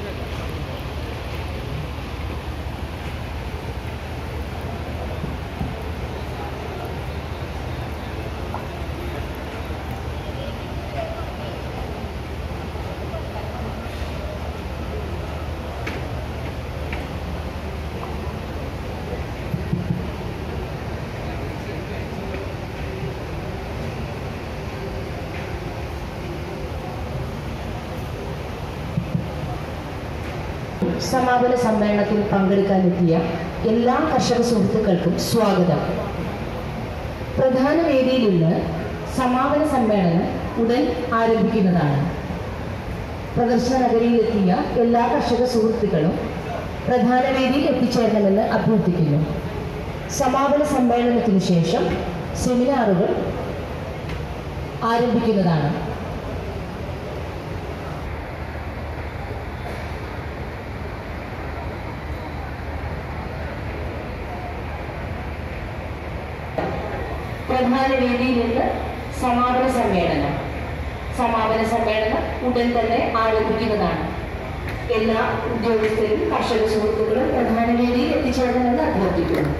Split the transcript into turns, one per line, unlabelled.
viernes. സമാപന സമ്മേളനത്തിൽ പങ്കെടുക്കാനെത്തിയ എല്ലാ കർഷക സുഹൃത്തുക്കൾക്കും സ്വാഗതം. പ്രധാന വേദിയിൽ നിന്ന് സമാപന സമ്മേളനം ഉടൻ ആരംഭിക്കുന്നതാണ്. പ്രദർശന നഗരിയിലെത്തിയ എല്ലാ കർഷക സുഹൃത്തുക്കളും പ്രധാന വേദിയിൽ എത്തിച്ചേരണമെന്ന് അഭ്യർത്ഥിക്കുന്നു. സമാപന സമ്മേളനത്തിനു ശേഷം സെമിനാറുകൾ ആരംഭിക്കുന്നതാണ്. പ്രധാന വേദിയിൽ നിന്ന് സമാപന സമ്മേളനം. സമാപന സമ്മേളനം ഉടൻ തന്നെ ആരംഭിക്കുന്നതാണ്. എല്ലാ ഉദ്യോഗസ്ഥരും കർഷക സുഹൃത്തുക്കളും പ്രധാന വേദിയിൽ എത്തിച്ചേരണമെന്ന് അഭ്യർത്ഥിക്കുന്നു.